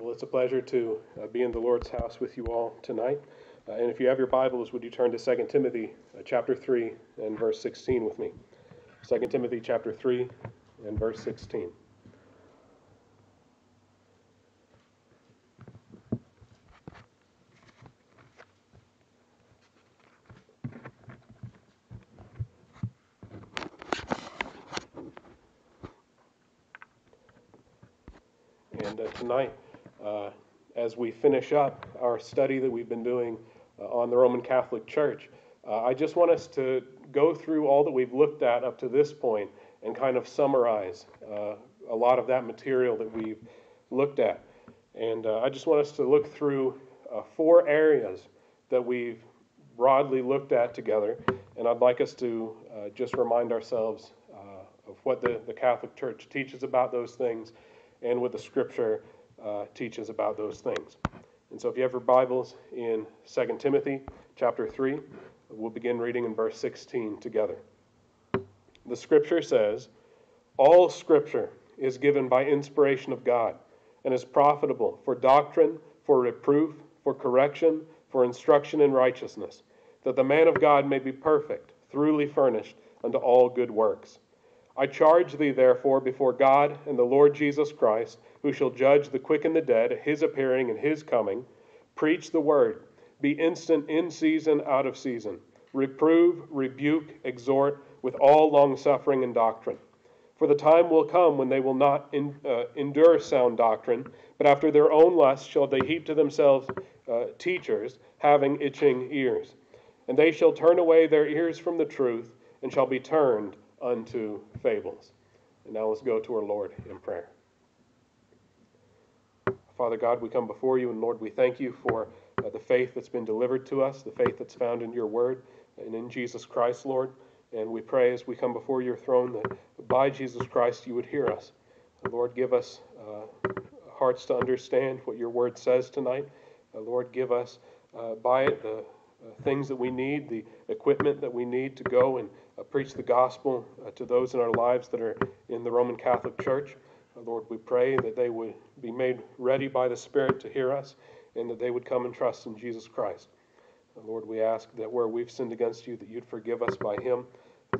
Well, it's a pleasure to uh, be in the Lord's house with you all tonight. Uh, and if you have your Bibles, would you turn to 2 Timothy uh, chapter 3 and verse 16 with me? 2 Timothy chapter 3 and verse 16. And uh, tonight, as we finish up our study that we've been doing uh, on the Roman Catholic Church, uh, I just want us to go through all that we've looked at up to this point and kind of summarize uh, a lot of that material that we've looked at. And uh, I just want us to look through uh, four areas that we've broadly looked at together. And I'd like us to just remind ourselves of what the, the Catholic Church teaches about those things and what the Scripture uh, teaches about those things. And so if you have your Bibles in 2 Timothy chapter 3, we'll begin reading in verse 16 together. The Scripture says, All Scripture is given by inspiration of God and is profitable for doctrine, for reproof, for correction, for instruction in righteousness, that the man of God may be perfect, thoroughly furnished unto all good works. I charge thee, therefore, before God and the Lord Jesus Christ, who shall judge the quick and the dead his appearing and his coming, preach the word. Be instant in season, out of season. Reprove, rebuke, exhort with all longsuffering and doctrine. For the time will come when they will not in, uh, endure sound doctrine, but after their own lust shall they heap to themselves uh, teachers, having itching ears. And they shall turn away their ears from the truth, and shall be turned unto fables. And now let's go to our Lord in prayer. Father God, we come before you, and Lord, we thank you for uh, the faith that's been delivered to us, the faith that's found in your word and in Jesus Christ, Lord. And we pray as we come before your throne that by Jesus Christ you would hear us. Lord, give us uh, hearts to understand what your word says tonight. Uh, Lord, give us uh, by it the uh, things that we need, the equipment that we need to go and uh, preach the gospel uh, to those in our lives that are in the Roman Catholic Church. Uh, Lord, we pray that they would be made ready by the Spirit to hear us and that they would come and trust in Jesus Christ. Uh, Lord, we ask that where we've sinned against you, that you'd forgive us by Him.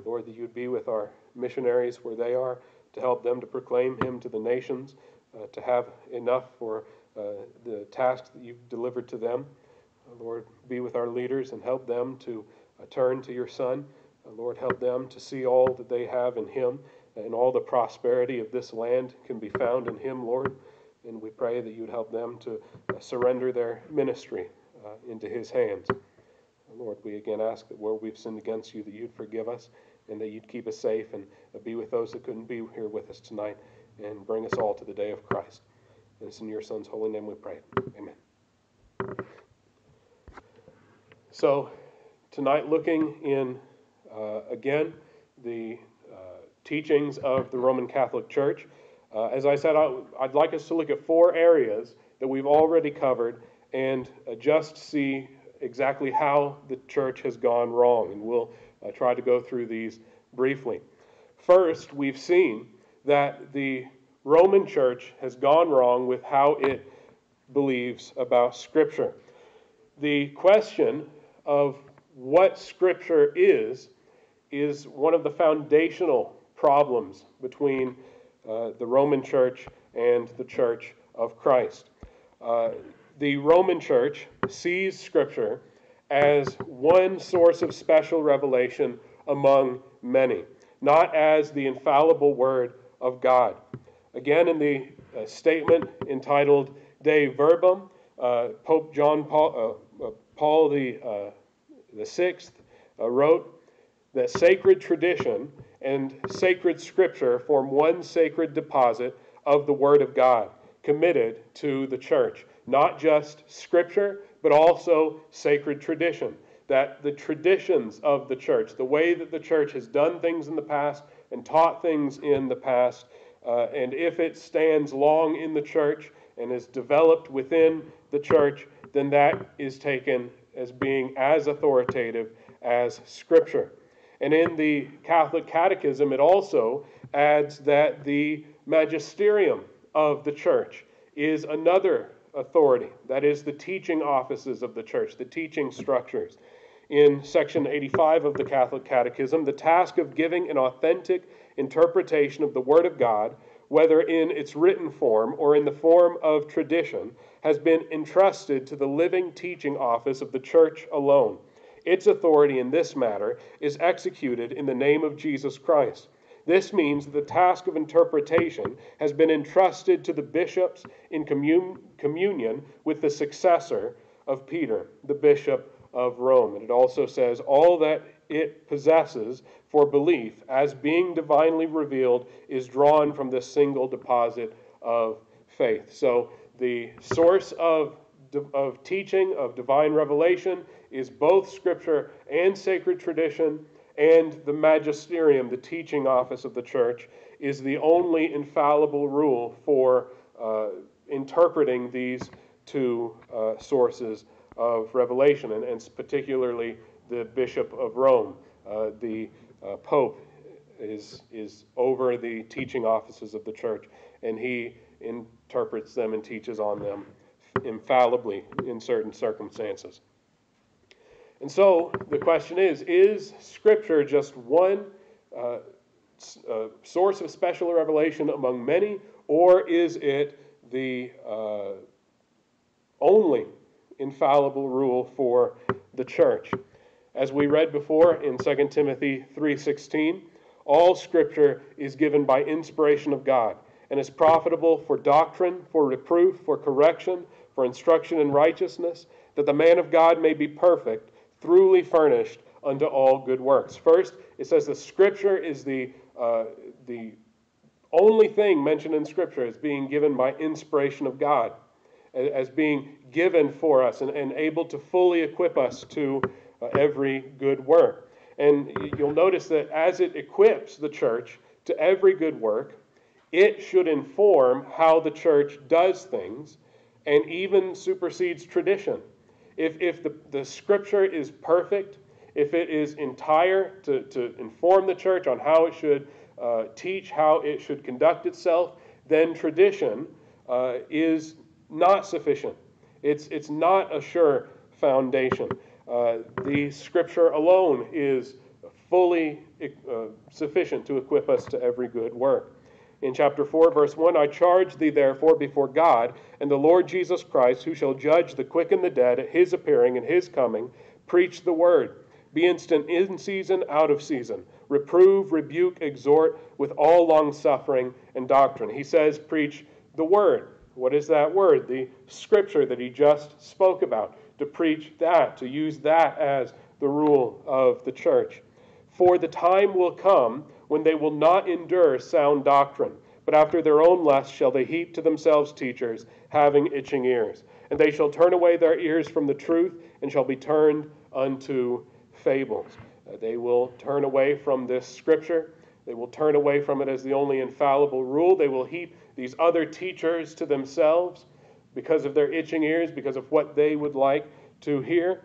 Lord, that you'd be with our missionaries where they are to help them to proclaim Him to the nations, uh, to have enough for the tasks that you've delivered to them. Lord, be with our leaders and help them to turn to your Son. Uh, Lord, help them to see all that they have in Him and all the prosperity of this land can be found in Him, Lord. And we pray that you'd help them to uh, surrender their ministry uh, into His hands. Lord, we again ask that where we've sinned against you, that you'd forgive us and that you'd keep us safe and be with those that couldn't be here with us tonight and bring us all to the day of Christ. And it's in your Son's holy name we pray. Amen. So, tonight, looking in uh, again, the uh, teachings of the Roman Catholic Church. Uh, as I said, I, would like us to look at four areas that we've already covered and just see exactly how the church has gone wrong. And we'll try to go through these briefly. First, we've seen that the Roman church has gone wrong with how it believes about Scripture. The question of what Scripture is is one of the foundational problems between uh, the Roman church and the church of Christ. Uh, the Roman church sees Scripture as one source of special revelation among many, not as the infallible Word of God. Again, in the uh, statement entitled Dei Verbum, uh, Pope John Paul, uh, uh, Paul the, the Sixth wrote that sacred tradition and sacred scripture form one sacred deposit of the Word of God committed to the church. Not just scripture, but also sacred tradition. That the traditions of the church, the way that the church has done things in the past and taught things in the past, uh, and if it stands long in the church and is developed within the church, then that is taken as being as authoritative as Scripture. And in the Catholic Catechism, it also adds that the magisterium of the church is another authority. That is the teaching offices of the church, the teaching structures. In section 85 of the Catholic Catechism, the task of giving an authentic interpretation of the Word of God, whether in its written form or in the form of tradition, has been entrusted to the living teaching office of the church alone. Its authority in this matter is executed in the name of Jesus Christ. This means that the task of interpretation has been entrusted to the bishops in commun- communion with the successor of Peter, the bishop of Rome. And it also says, all that it possesses for belief as being divinely revealed is drawn from this single deposit of faith. So the source of, of teaching, of divine revelation, is both Scripture and sacred tradition, and the magisterium, the teaching office of the church, is the only infallible rule for uh, interpreting these two uh, sources of revelation, and, and, particularly the Bishop of Rome. Uh, the uh, Pope is, is over the teaching offices of the church, and he interprets them and teaches on them infallibly in certain circumstances. And so the question is is Scripture just one uh, uh, source of special revelation among many, or is it the uh, only infallible rule for the church? As we read before in 2 Timothy 3:16, all scripture is given by inspiration of God and is profitable for doctrine, for reproof, for correction, for instruction in righteousness, that the man of God may be perfect, truly furnished unto all good works. First, it says the Scripture is the, uh, the only thing mentioned in Scripture as being given by inspiration of God, as being given for us and, and able to fully equip us to uh, every good work. And you'll notice that as it equips the church to every good work, it should inform how the church does things and even supersedes tradition if, if the, the scripture is perfect, if it is entire to, to inform the church on how it should uh, teach, how it should conduct itself, then tradition uh, is not sufficient. It's, it's not a sure foundation. Uh, the scripture alone is fully uh, sufficient to equip us to every good work in chapter 4, verse 1 I charge thee therefore before God and the Lord Jesus Christ, who shall judge the quick and the dead at his appearing and his coming, preach the word. Be instant in season, out of season. Reprove, rebuke, exhort with all long suffering and doctrine. He says, preach the word. What is that word? The scripture that he just spoke about. To preach that, to use that as the rule of the church. For the time will come when they will not endure sound doctrine, but after their own lust shall they heap to themselves teachers, having itching ears. And they shall turn away their ears from the truth, and shall be turned unto fables. Uh, they will turn away from this scripture. They will turn away from it as the only infallible rule. They will heap these other teachers to themselves because of their itching ears, because of what they would like to hear,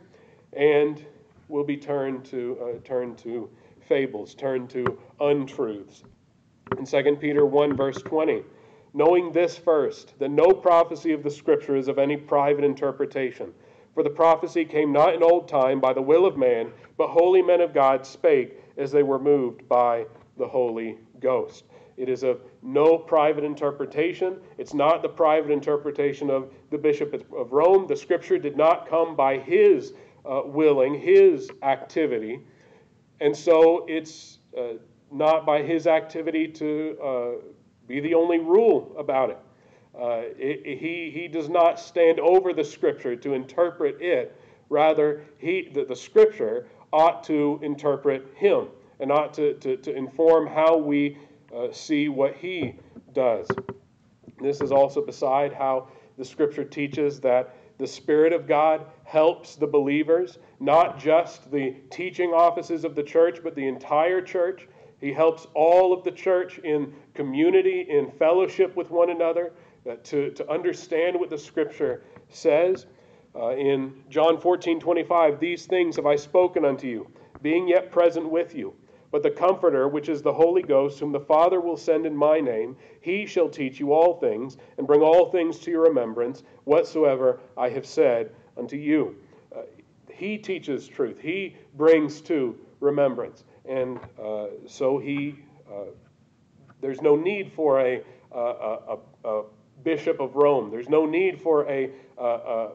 and will be turned to uh, turned to fables, turn to untruths. In 2 Peter 1, verse 20, knowing this first, that no prophecy of the Scripture is of any private interpretation. For the prophecy came not in old time by the will of man, but holy men of God spake as they were moved by the Holy Ghost. It is of no private interpretation. It's not the private interpretation of the Bishop of Rome. The Scripture did not come by his uh, willing, his activity. And so it's uh, not by his activity to uh, be the only rule about it. Uh, it. he, he does not stand over the scripture to interpret it. Rather, he, the, the scripture ought to interpret him and ought to, to, to inform how we uh, see what he does. This is also beside how the scripture teaches that the Spirit of God helps the believers, not just the teaching offices of the church, but the entire church. He helps all of the church in community, in fellowship with one another, uh, to, to understand what the Scripture says. Uh, in John 14 25, these things have I spoken unto you, being yet present with you. But the Comforter, which is the Holy Ghost, whom the Father will send in my name, he shall teach you all things, and bring all things to your remembrance, whatsoever I have said unto you. He teaches truth, he brings to remembrance. And uh, so he, uh, there's no need for a, a, a, a, bishop of Rome, there's no need for a, a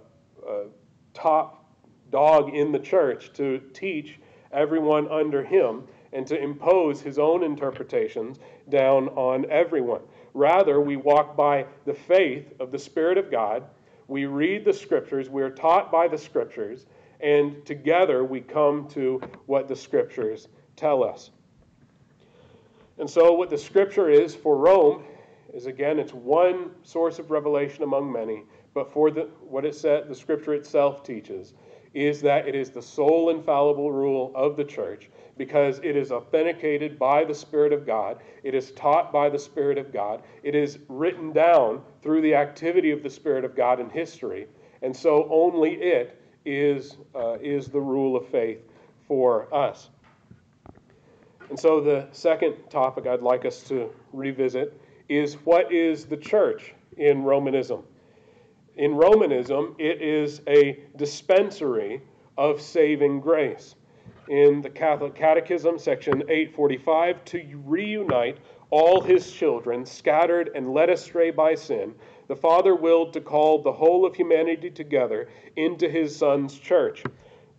top dog in the church to teach everyone under him and to impose his own interpretations down on everyone. Rather, we walk by the faith of the Spirit of God. We read the Scriptures, we are taught by the Scriptures, and together we come to what the Scriptures tell us. And so, what the Scripture is for Rome is again, it's one source of revelation among many, but for the, what it said, the Scripture itself teaches is that it is the sole infallible rule of the church because it is authenticated by the Spirit of God. It is taught by the Spirit of God. It is written down through the activity of the Spirit of God in history. And so only it is, uh, is the rule of faith for us. And so the second topic I'd like us to revisit is what is the church in Romanism? In Romanism, it is a dispensary of saving grace in the Catholic Catechism, section 845, to reunite all his children scattered and led astray by sin, the Father willed to call the whole of humanity together into his Son's church.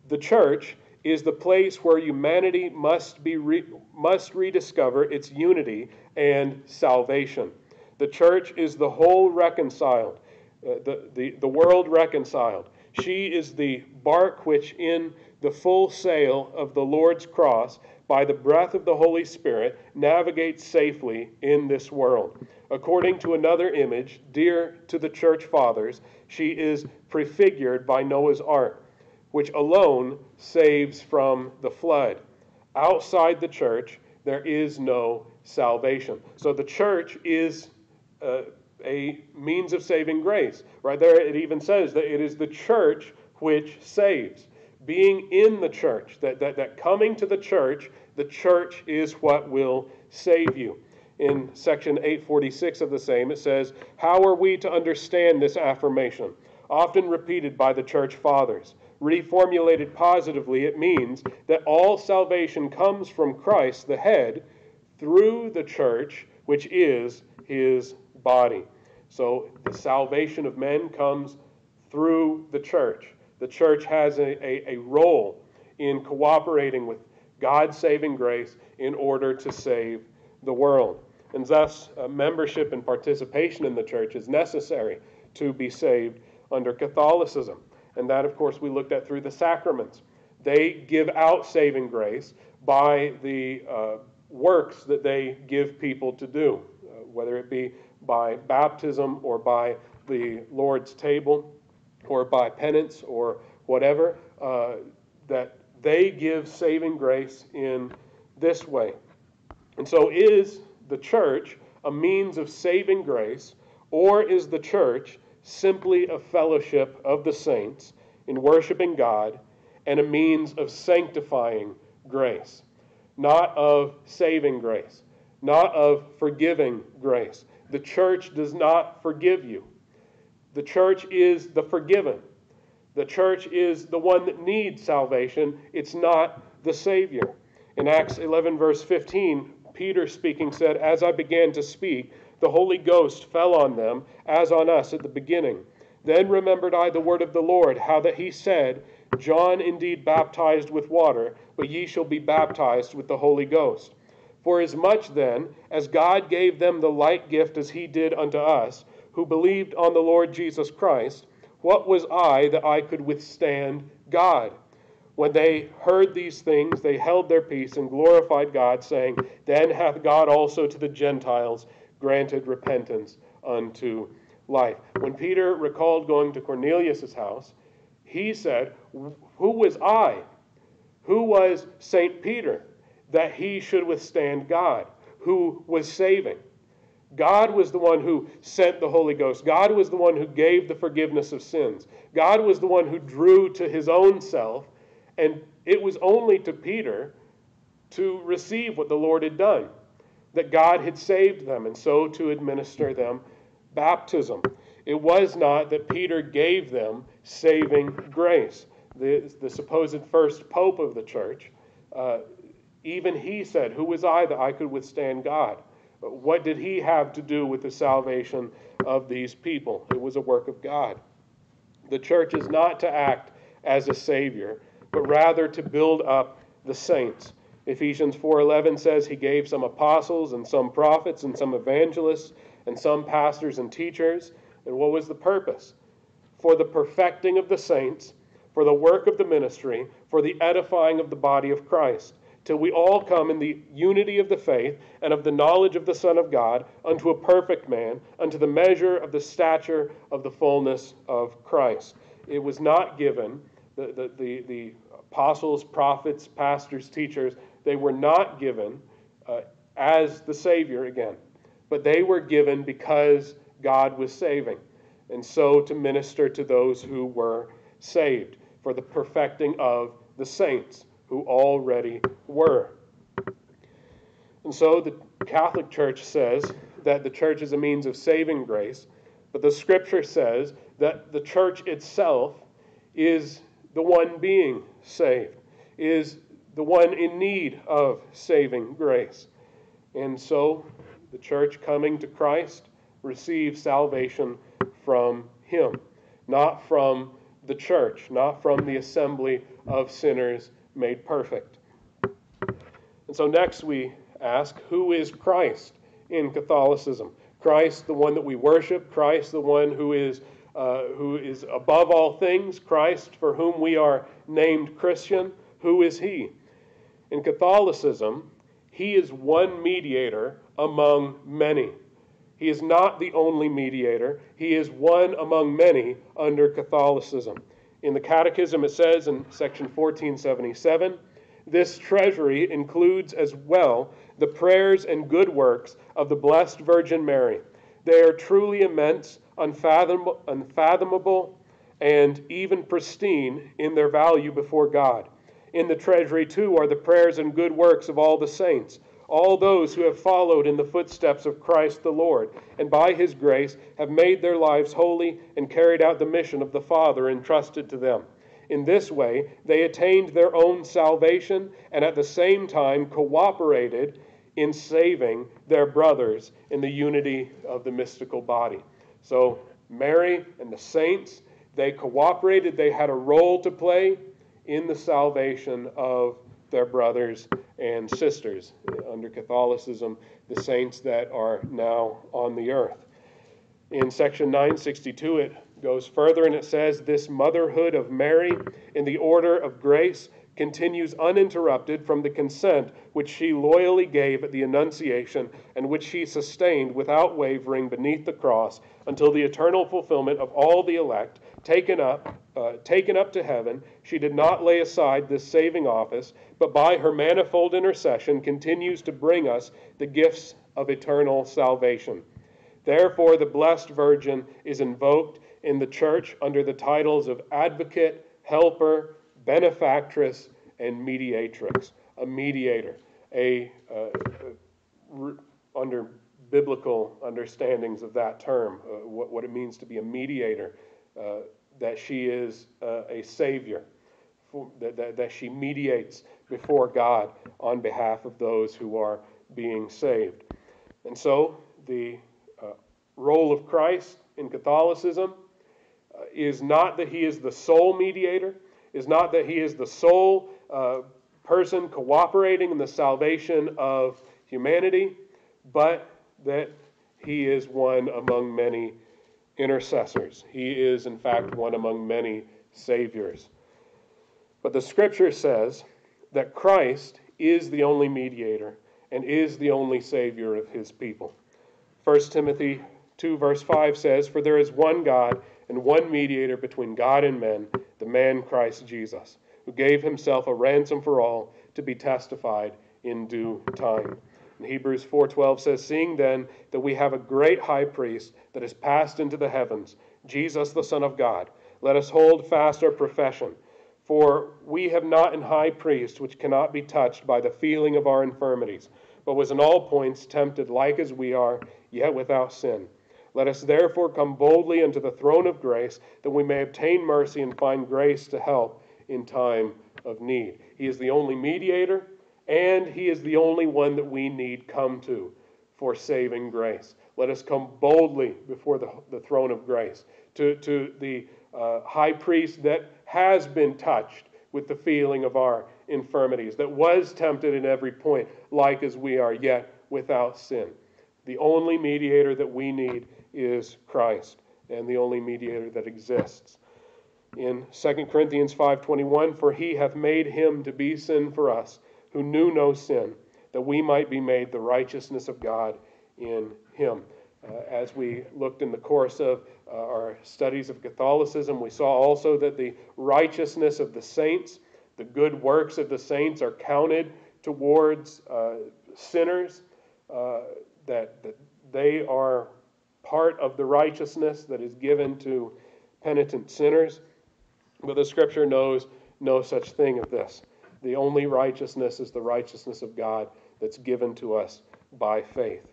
The church is the place where humanity must, be re- must rediscover its unity and salvation. The church is the whole reconciled, uh, the, the, the world reconciled. She is the bark which in the full sail of the Lord's cross by the breath of the Holy Spirit navigate safely in this world. According to another image, dear to the church fathers, she is prefigured by Noah's ark, which alone saves from the flood. Outside the church, there is no salvation. So the church is uh, a means of saving grace. Right there, it even says that it is the church which saves being in the church, that, that, that coming to the church, the church is what will save you. In section 846 of the same, it says, How are we to understand this affirmation? Often repeated by the church fathers. Reformulated positively, it means that all salvation comes from Christ, the head, through the church, which is his body. So the salvation of men comes through the church. The church has a, a, a role in cooperating with God's saving grace in order to save the world. And thus, uh, membership and participation in the church is necessary to be saved under Catholicism. And that, of course, we looked at through the sacraments. They give out saving grace by the uh, works that they give people to do, uh, whether it be by baptism or by the Lord's table or by penance or whatever, uh, that they give saving grace in this way. And so, is the church a means of saving grace, or is the church simply a fellowship of the saints in worshiping God and a means of sanctifying grace? Not of saving grace, not of forgiving grace. The church does not forgive you. The church is the forgiven. The church is the one that needs salvation. It's not the Savior. In Acts 11, verse 15, Peter speaking said, As I began to speak, the Holy Ghost fell on them, as on us at the beginning. Then remembered I the word of the Lord, how that he said, John indeed baptized with water, but ye shall be baptized with the Holy Ghost. For as much then as God gave them the like gift as he did unto us, who believed on the Lord Jesus Christ, what was I that I could withstand God? When they heard these things, they held their peace and glorified God, saying, Then hath God also to the Gentiles granted repentance unto life. When Peter recalled going to Cornelius' house, he said, Who was I? Who was St. Peter that he should withstand God? Who was saving? God was the one who sent the Holy Ghost. God was the one who gave the forgiveness of sins. God was the one who drew to his own self. And it was only to Peter to receive what the Lord had done, that God had saved them, and so to administer them baptism. It was not that Peter gave them saving grace. The, the supposed first pope of the church, uh, even he said, Who was I that I could withstand God? What did he have to do with the salvation of these people? It was a work of God. The church is not to act as a savior, but rather to build up the saints. Ephesians 4:11 says he gave some apostles and some prophets and some evangelists and some pastors and teachers. And what was the purpose? For the perfecting of the saints, for the work of the ministry, for the edifying of the body of Christ, till we all come in the unity of the faith and of the knowledge of the Son of God unto a perfect man, unto the measure of the stature of the fullness of Christ. It was not given, the, the, the, the apostles, prophets, pastors, teachers, they were not given uh, as the Savior again, but they were given because God was saving, and so to minister to those who were saved for the perfecting of the saints who already were. And so the Catholic Church says that the church is a means of saving grace, but the scripture says that the church itself is the one being saved, is the one in need of saving grace. And so the church coming to Christ receives salvation from him, not from the church, not from the assembly of sinners made perfect. And so next we ask, who is Christ in Catholicism? Christ, the one that we worship, Christ, the one who is, uh, who is above all things, Christ, for whom we are named Christian. Who is he? In Catholicism, he is one mediator among many. He is not the only mediator, he is one among many under Catholicism. In the Catechism, it says in section 1477 this treasury includes as well the prayers and good works of the Blessed Virgin Mary. They are truly immense, unfathomable, and even pristine in their value before God. In the treasury, too, are the prayers and good works of all the saints all those who have followed in the footsteps of Christ the Lord, and by his grace have made their lives holy and carried out the mission of the Father entrusted to them. In this way, they attained their own salvation and at the same time cooperated in saving their brothers in the unity of the mystical body. So, Mary and the saints, they cooperated, they had a role to play in the salvation of their brothers and sisters under Catholicism, the saints that are now on the earth. In section 962, it goes further and it says, This motherhood of Mary in the order of grace continues uninterrupted from the consent which she loyally gave at the Annunciation and which she sustained without wavering beneath the cross until the eternal fulfillment of all the elect taken up, uh, taken up to heaven, she did not lay aside this saving office, but by her manifold intercession continues to bring us the gifts of eternal salvation. Therefore, the Blessed Virgin is invoked in the church under the titles of advocate, helper, benefactress, and mediatrix. A mediator, a, uh, under biblical understandings of that term, uh, what, what it means to be a mediator. Uh, that she is uh, a Savior, for, that, that, that she mediates before God on behalf of those who are being saved. And so, the uh, role of Christ in Catholicism uh, is not that he is the sole mediator, is not that he is the sole uh, person cooperating in the salvation of humanity, but that he is one among many intercessors. He is, in fact, one among many saviors. But the scripture says that Christ is the only mediator and is the only savior of his people. 1 Timothy 2, verse 5 says, For there is one God and one mediator between God and men, the man Christ Jesus, who gave himself a ransom for all to be testified in due time. And Hebrews 4:12 says, "Seeing then that we have a great high priest that has passed into the heavens, Jesus the Son of God, let us hold fast our profession. For we have not an high priest which cannot be touched by the feeling of our infirmities, but was in all points tempted like as we are, yet without sin. Let us therefore come boldly unto the throne of grace, that we may obtain mercy and find grace to help in time of need. He is the only mediator, and He is the only one that we need come to for saving grace. Let us come boldly before the, the throne of grace, to, to the uh, high priest that has been touched with the feeling of our infirmities, that was tempted in every point, like as we are, yet without sin. The only mediator that we need is Christ and the only mediator that exists. In 2 Corinthians 5:21 for he hath made him to be sin for us who knew no sin that we might be made the righteousness of God in him. Uh, as we looked in the course of uh, our studies of Catholicism, we saw also that the righteousness of the saints, the good works of the saints, are counted towards uh, sinners, uh, that, that they are part of the righteousness that is given to penitent sinners. But the scripture knows no such thing of this. The only righteousness is the righteousness of God that's given to us by faith.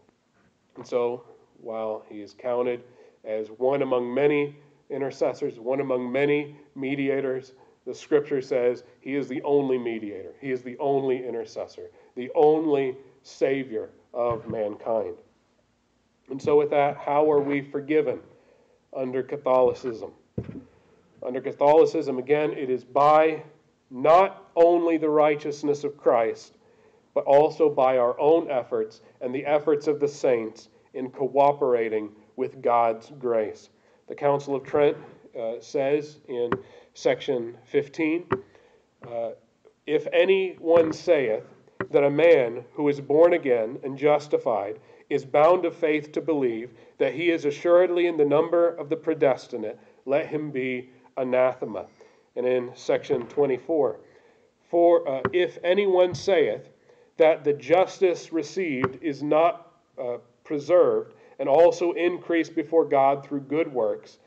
And so, while he is counted as one among many intercessors, one among many mediators, the scripture says he is the only mediator, he is the only intercessor, the only savior of mankind. And so, with that, how are we forgiven under Catholicism? Under Catholicism, again, it is by not only the righteousness of Christ, but also by our own efforts and the efforts of the saints in cooperating with God's grace. The Council of Trent uh, says in section 15 uh, If anyone saith that a man who is born again and justified is bound of faith to believe that he is assuredly in the number of the predestinate, let him be anathema. And in section 24, for uh, if anyone saith that the justice received is not uh, preserved and also increased before God through good works,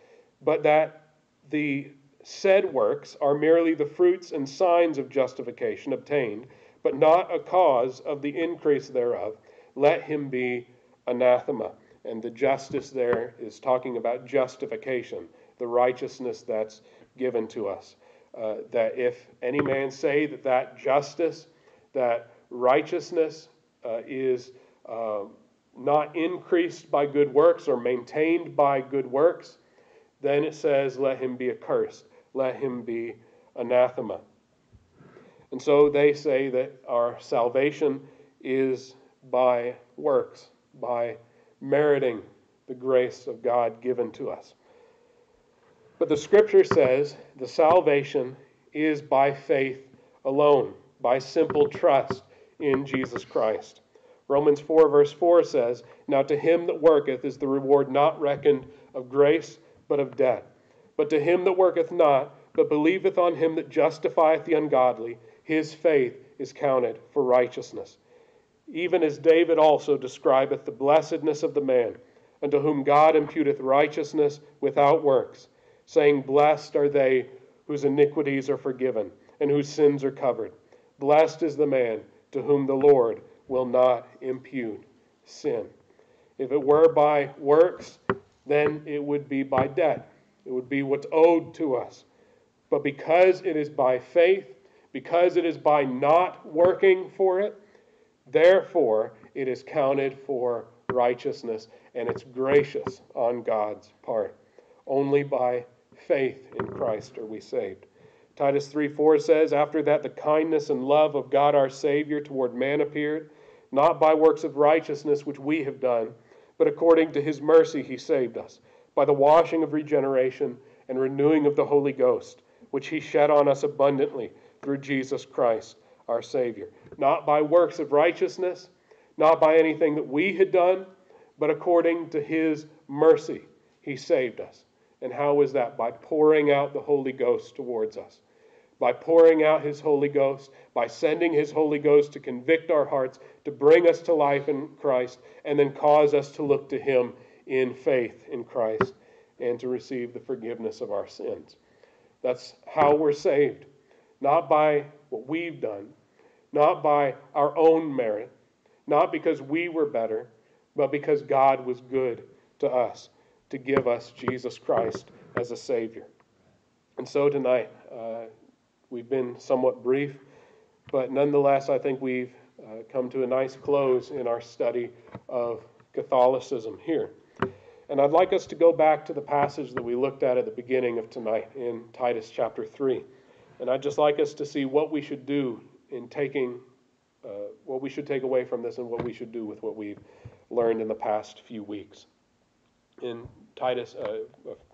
but that the said works are merely the fruits and signs of justification obtained, but not a cause of the increase thereof, let him be anathema. And the justice there is talking about justification, the righteousness that's given to us. Uh, that if any man say that that justice, that righteousness uh, is uh, not increased by good works or maintained by good works, then it says, let him be accursed, let him be anathema. And so they say that our salvation is by works by meriting the grace of God given to us. But the scripture says the salvation is by faith alone, by simple trust in Jesus Christ. Romans 4, verse 4 says, Now to him that worketh is the reward not reckoned of grace, but of debt. But to him that worketh not, but believeth on him that justifieth the ungodly, his faith is counted for righteousness even as David also describeth the blessedness of the man, unto whom God imputeth righteousness without works, saying, Blessed are they whose iniquities are forgiven, and whose sins are covered. Blessed is the man to whom the Lord will not impute sin. If it were by works, then it would be by debt. It would be what's owed to us. But because it is by faith, because it is by not working for it, Therefore, it is counted for righteousness, and it's gracious on God's part. Only by faith in Christ are we saved. Titus 3 4 says, After that, the kindness and love of God our Savior toward man appeared, not by works of righteousness which we have done, but according to his mercy he saved us, by the washing of regeneration and renewing of the Holy Ghost, which he shed on us abundantly through Jesus Christ our Savior. Not by works of righteousness, not by anything that we had done, but according to His mercy, He saved us. And how was that? By pouring out the Holy Ghost towards us. By pouring out His Holy Ghost, by sending His Holy Ghost to convict our hearts, to bring us to life in Christ, and then cause us to look to Him in faith in Christ and to receive the forgiveness of our sins. That's how we're saved. not by what we've done, not by our own merit, not because we were better, but because God was good to us to give us Jesus Christ as a Savior. And so tonight, uh, we've been somewhat brief, but nonetheless, I think we've uh, come to a nice close in our study of Catholicism here. And I'd like us to go back to the passage that we looked at at the beginning of tonight in Titus chapter 3. And I'd just like us to see what we should do in taking, uh, what we should take away from this and what we should do with what we've learned in the past few weeks. In Titus, uh,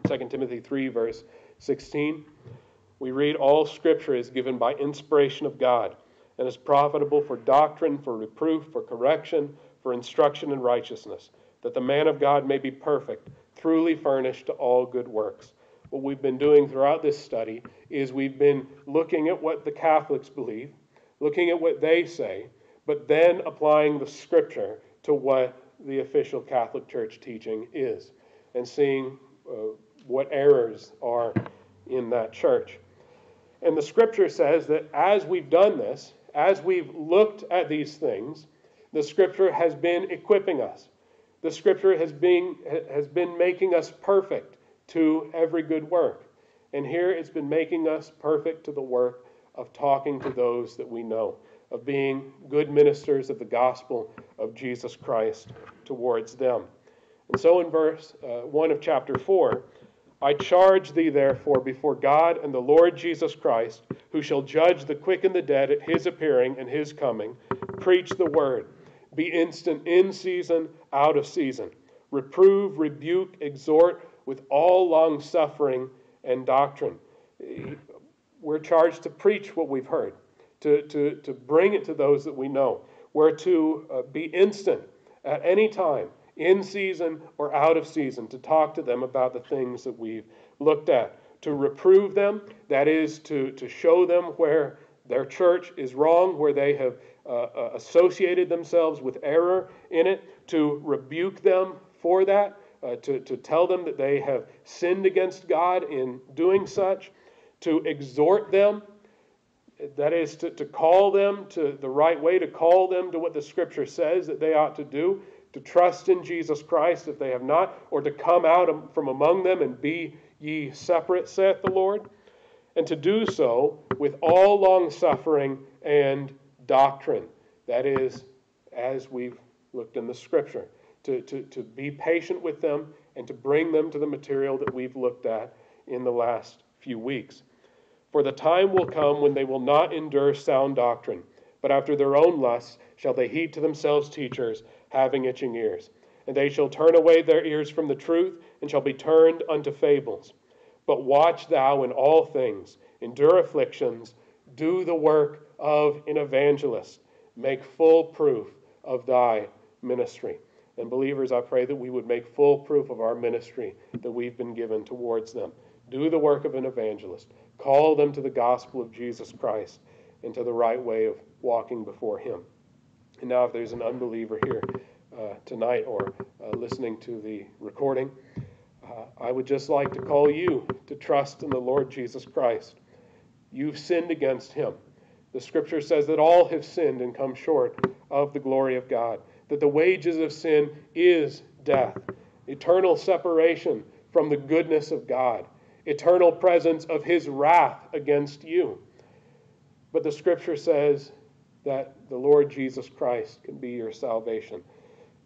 2 Timothy 3, verse 16, we read, All scripture is given by inspiration of God and is profitable for doctrine, for reproof, for correction, for instruction in righteousness that the man of God may be perfect, truly furnished to all good works. What we've been doing throughout this study is we've been looking at what the Catholics believe, looking at what they say, but then applying the scripture to what the official Catholic Church teaching is and seeing uh, what errors are in that church. And the scripture says that as we've done this, as we've looked at these things, the scripture has been equipping us. The scripture has been, has been making us perfect to every good work. And here it's been making us perfect to the work of talking to those that we know, of being good ministers of the gospel of Jesus Christ towards them. And so in verse uh, 1 of chapter 4, I charge thee therefore before God and the Lord Jesus Christ, who shall judge the quick and the dead at his appearing and his coming, preach the word. Be instant in season, out of season. Reprove, rebuke, exhort with all long suffering and doctrine. We're charged to preach what we've heard, to, to, to bring it to those that we know. We're to uh, be instant at any time, in season or out of season, to talk to them about the things that we've looked at. To reprove them, that is, to, to show them where their church is wrong, where they have uh, uh, associated themselves with error in it, to rebuke them for that, uh, to, to tell them that they have sinned against God in doing such, to exhort them, that is, to, to call them to the right way, to call them to what the Scripture says that they ought to do, to trust in Jesus Christ if they have not, or to come out from among them and be ye separate, saith the Lord, and to do so with all long suffering and doctrine. That is, as we've looked in the scripture, to, to, to be patient with them and to bring them to the material that we've looked at in the last few weeks. For the time will come when they will not endure sound doctrine, but after their own lusts shall they heap to themselves teachers having itching ears. And they shall turn away their ears from the truth and shall be turned unto fables. But watch thou in all things, endure afflictions, do the work of an evangelist. Make full proof of thy ministry. And believers, I pray that we would make full proof of our ministry that we've been given towards them. Do the work of an evangelist. Call them to the gospel of Jesus Christ and to the right way of walking before Him. And now, if there's an unbeliever here uh, tonight or uh, listening to the recording, uh, I would just like to call you to trust in the Lord Jesus Christ. You've sinned against Him. The scripture says that all have sinned and come short of the glory of God, that the wages of sin is death, eternal separation from the goodness of God, eternal presence of his wrath against you. But the scripture says that the Lord Jesus Christ can be your salvation,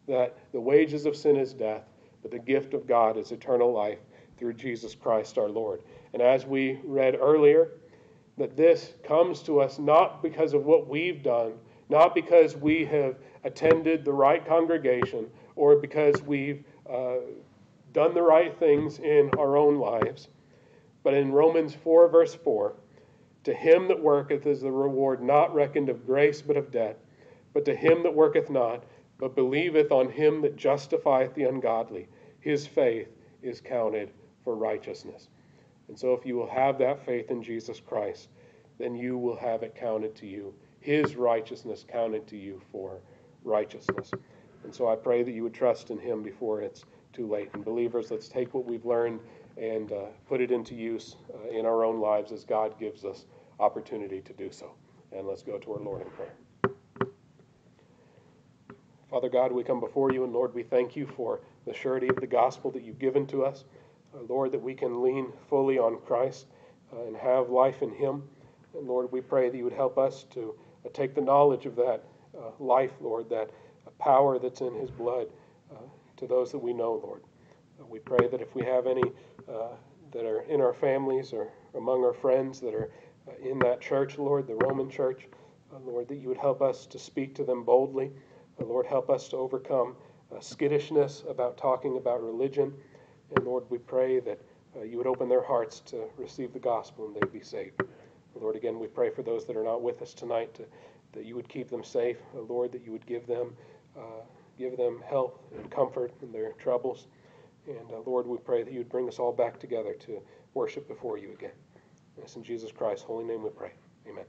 that the wages of sin is death, but the gift of God is eternal life through Jesus Christ our Lord. And as we read earlier, that this comes to us not because of what we've done, not because we have attended the right congregation or because we've uh, done the right things in our own lives, but in Romans 4, verse 4, to him that worketh is the reward not reckoned of grace but of debt, but to him that worketh not, but believeth on him that justifieth the ungodly, his faith is counted for righteousness. And so, if you will have that faith in Jesus Christ, then you will have it counted to you, His righteousness counted to you for righteousness. And so I pray that you would trust in Him before it's too late. And believers, let's take what we've learned and uh, put it into use uh, in our own lives as God gives us opportunity to do so. And let's go to our Lord in prayer. Father God, we come before you, and Lord, we thank you for the surety of the gospel that you've given to us. Uh, Lord, that we can lean fully on Christ uh, and have life in Him. And Lord, we pray that you would help us to uh, take the knowledge of that uh, life, Lord, that power that's in His blood to those that we know, Lord. Uh, we pray that if we have any that are in our families or among our friends that are in that church, Lord, the Roman church, Lord, that you would help us to speak to them boldly. Lord, help us to overcome skittishness about talking about religion. And Lord, we pray that uh, you would open their hearts to receive the gospel and they'd be saved. Lord, again, we pray for those that are not with us tonight to, that you would keep them safe. Uh, Lord, that you would give them, uh, give them help and comfort in their troubles. And uh, Lord, we pray that you would bring us all back together to worship before you again. Yes, in Jesus Christ's holy name we pray. Amen.